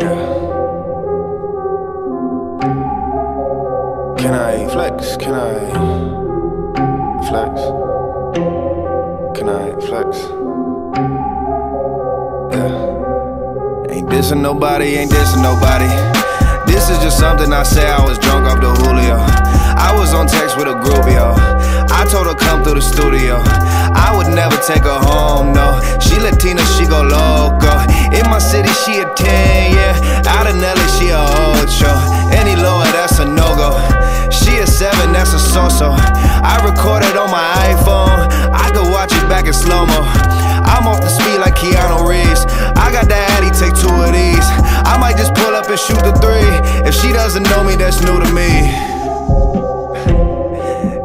Can I flex? Can I flex? Can I flex? Yeah. Ain't dissing nobody, ain't dissing nobody. This is just something I say. I was drunk off the Julio. I was on text with a groupie, yo. I told her come through the studio. I would never take her home, no. She Latina, she go loco. My city, she a 10, yeah. Out of Nelly, she a ocho. Any lower, that's a no go. She a 7, that's a so so. I recorded on my iPhone. I could watch it back in slow mo. I'm off the speed like Keanu Reeves. I got that Addy, take two of these. I might just pull up and shoot the three. If she doesn't know me, that's new to me.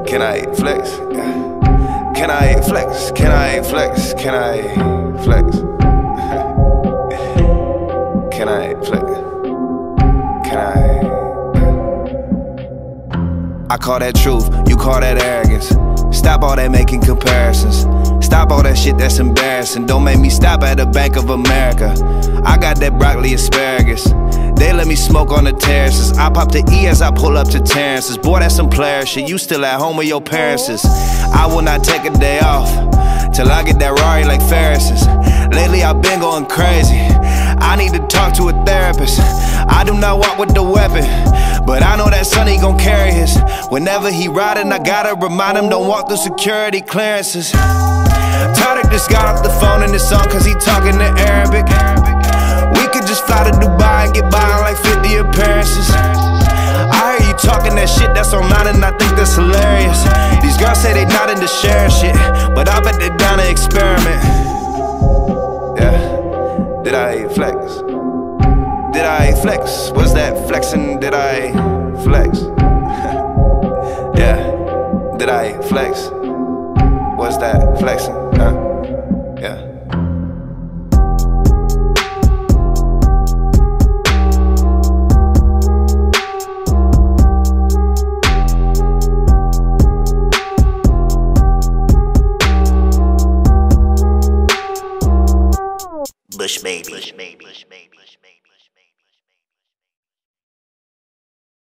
Can I flex? Can I flex? Can I flex? Can I flex? I call that truth, you call that arrogance. Stop all that making comparisons. Stop all that shit that's embarrassing. Don't make me stop at the Bank of America. I got that broccoli asparagus. They let me smoke on the terraces. I pop the E as I pull up to Terrence's. Boy, that's some player shit. You still at home with your parents. is. I will not take a day off till I get that Rari like Ferris's. Lately, I've been going crazy. I need to talk to a therapist. I do not walk with the weapon, but I know that Sonny gon' carry his. Whenever he riding, I gotta remind him don't walk through security clearances. Tarek just got off the phone in this song cause he talking to Arabic. We could just fly to Dubai and get by on like 50 appearances. I hear you talking that shit that's online and I think that's hilarious. These girls say they not into sharing shit, but I bet they're down to experiment. Did I flex? Did I flex? Was that flexing? Did I flex? yeah, did I flex? Was that flexing? Huh? Yeah. Push, baby. English baby. English baby.